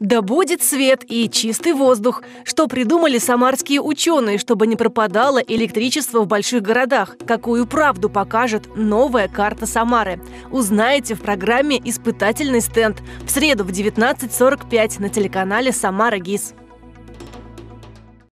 Да будет свет и чистый воздух. Что придумали самарские ученые, чтобы не пропадало электричество в больших городах? Какую правду покажет новая карта Самары? Узнаете в программе «Испытательный стенд» в среду в 19.45 на телеканале «Самара ГИС».